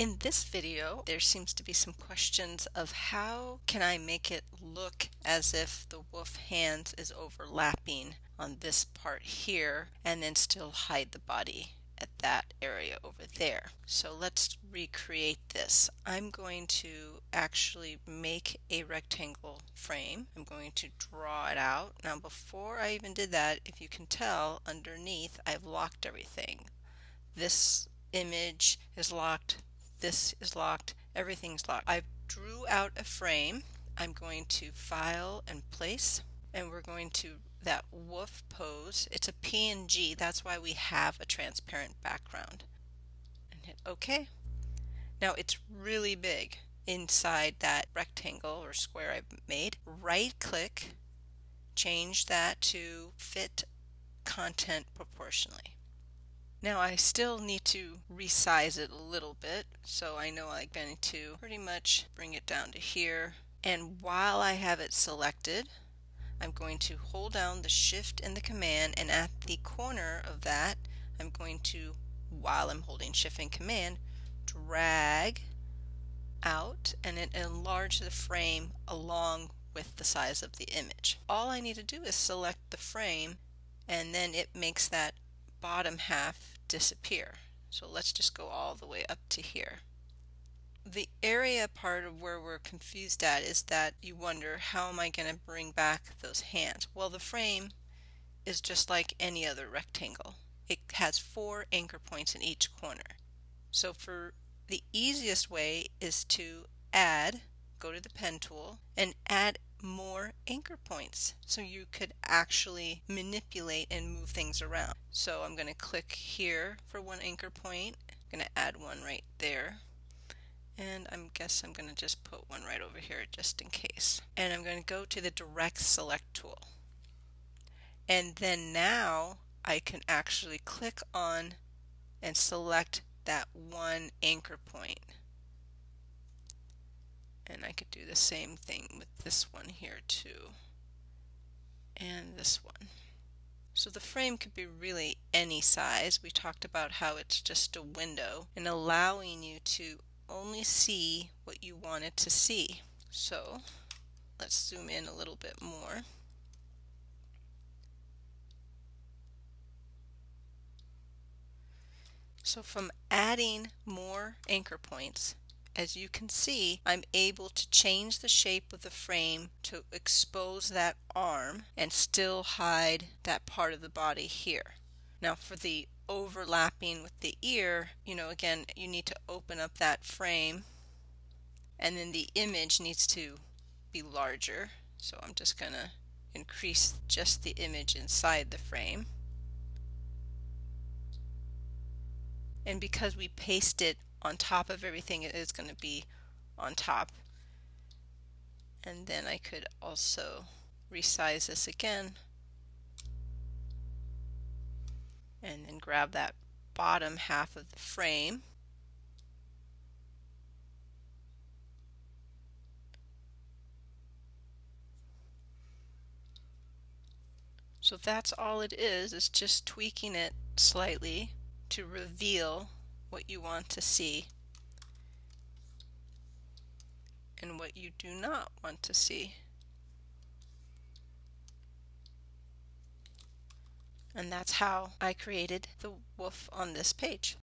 In this video, there seems to be some questions of how can I make it look as if the wolf hand is overlapping on this part here and then still hide the body at that area over there. So let's recreate this. I'm going to actually make a rectangle frame. I'm going to draw it out. Now before I even did that, if you can tell, underneath I've locked everything. This image is locked this is locked, everything's locked. I drew out a frame. I'm going to file and place and we're going to that wolf pose. It's a PNG, that's why we have a transparent background. And hit OK. Now it's really big inside that rectangle or square I've made. Right click, change that to fit content proportionally. Now I still need to resize it a little bit, so I know I'm going to pretty much bring it down to here. And while I have it selected, I'm going to hold down the shift and the command and at the corner of that I'm going to, while I'm holding shift and command, drag out and it enlarge the frame along with the size of the image. All I need to do is select the frame and then it makes that bottom half disappear. So let's just go all the way up to here. The area part of where we're confused at is that you wonder how am I going to bring back those hands? Well the frame is just like any other rectangle. It has four anchor points in each corner. So for the easiest way is to add, go to the pen tool, and add more anchor points so you could actually manipulate and move things around. So I'm going to click here for one anchor point. I'm going to add one right there. And I guess I'm going to just put one right over here just in case. And I'm going to go to the direct select tool. And then now I can actually click on and select that one anchor point and I could do the same thing with this one here too. And this one. So the frame could be really any size. We talked about how it's just a window and allowing you to only see what you wanted to see. So let's zoom in a little bit more. So from adding more anchor points, as you can see, I'm able to change the shape of the frame to expose that arm and still hide that part of the body here. Now for the overlapping with the ear, you know, again, you need to open up that frame and then the image needs to be larger. So I'm just going to increase just the image inside the frame. And because we paste it on top of everything it is going to be on top. And then I could also resize this again. And then grab that bottom half of the frame. So that's all it is, it's just tweaking it slightly to reveal what you want to see and what you do not want to see. And that's how I created the wolf on this page.